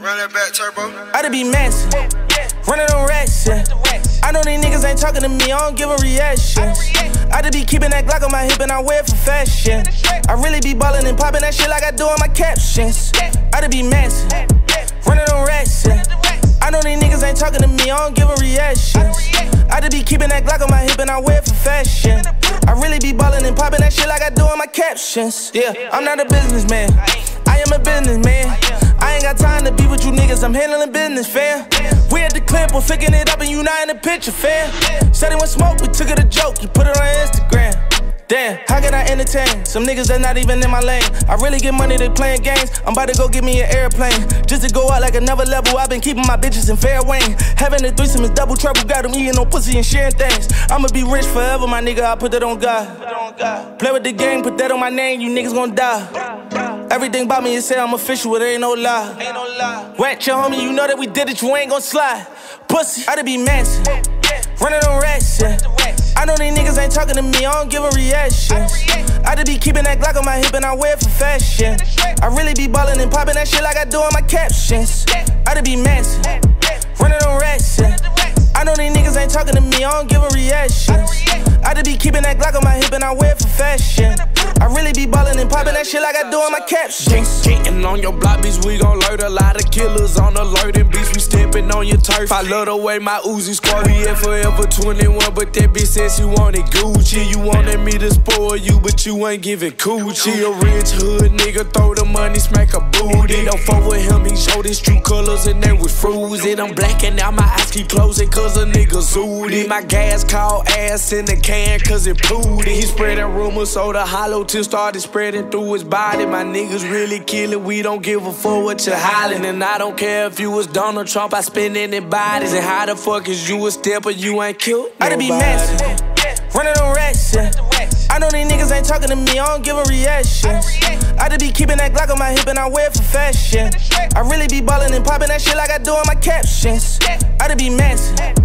Run that back turbo. I to be massive. Running on racks, yeah. I know these niggas ain't talking to me, I don't give a reaction. I just be keeping that Glock on my hip and I wear it for fashion. I really be ballin' and poppin' that shit like I do on my captions. I just be massive. Running on racks, yeah. I know these niggas ain't talking to me, I don't give a reaction. I just be keeping that Glock on my hip and I wear it for fashion. I really be ballin' and poppin' that shit like I do on my captions. Yeah, I'm not a businessman. Niggas, I'm handling business, fam. We at the clip, we're flicking it up and in the picture, fam. Said it was smoke, we took it a joke, you put it on Instagram. Damn, how can I entertain some niggas that not even in my lane? I really get money, they playing games. I'm about to go get me an airplane just to go out like another level. I've been keeping my bitches in fair wing. Having a threesome is double trouble. Got them eating on pussy and sharing things. I'ma be rich forever, my nigga. I put that on God. Play with the game, put that on my name. You niggas gonna die. Everything about me is say I'm official. It ain't no lie. Ain't no lie. Wet your homie, you know that we did it. You ain't gon' slide. Pussy, I to be massive. Running on racks, yeah. I know these niggas ain't talking to me, I don't give a reaction. I just be keeping that Glock on my hip and I wear it for fashion. I really be ballin' and poppin' that shit like I do on my captions. I just be massive. Running on racks, yeah. I know these niggas ain't talking to me, I don't give a reaction. I just be keeping that Glock on my hip and I wear it for fashion. Ballin' and poppin' that shit like I do on my captions. Getting on your block, bitch, we gon' alert a lot of killers on alert and bitch, we steppin' on your turf. I love the way my Uzi squad, we at forever 21, but that bitch said she wanted Gucci. You wanted me to spoil you, but you ain't giving coochie. A rich hood nigga, throw the money, smack a booty. Don't fuck with him, he showed his true colors and they was frozen. I'm blacking out, my eyes keep closing cause a nigga zooted. My gas called ass in the can cause it pooted. He spreading rumors so the hollow tip started spreading through his body. My niggas really killing, we don't give a fuck what you hollering. I don't care if you was Donald Trump, I spend bodies. And how the fuck is you a stepper, you ain't killed? I to be massive. Running on racks, yeah. I know these niggas ain't talking to me, I don't give a reaction. I just be keeping that Glock on my hip and I wear it for fashion. I really be ballin' and poppin' that shit like I do on my captions. I to be massive.